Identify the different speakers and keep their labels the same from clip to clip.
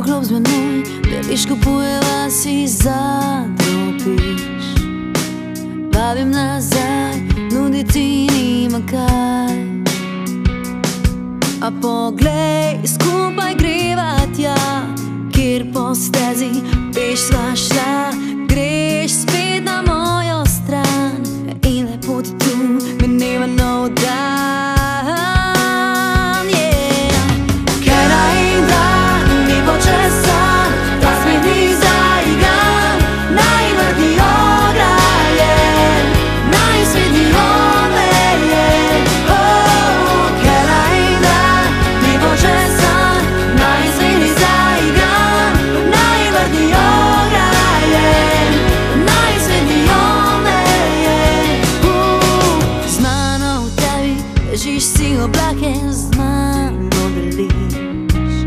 Speaker 1: tako glob z menoj, bebiš kupujeva si zadropiš. Vabim nazaj, nuditi nima kaj. A poglej, skupaj greva tja, kjer po stezi peš sva še. Widzisz on the leaves.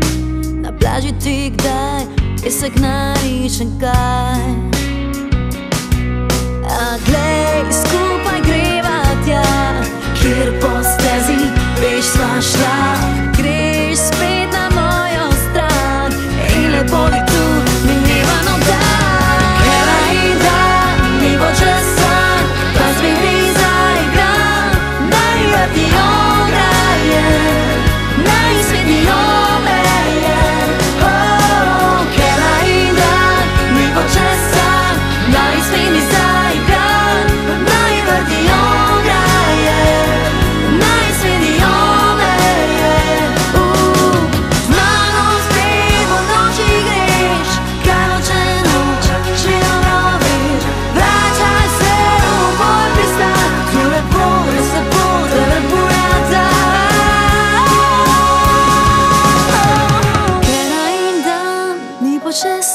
Speaker 1: Na plaži ti kdaj pesek narišen kaj A glej, skupaj gre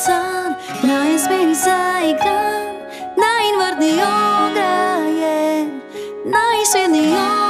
Speaker 1: san Na es bin saigran Na in vart ni ograjen Na is vien ni ograjen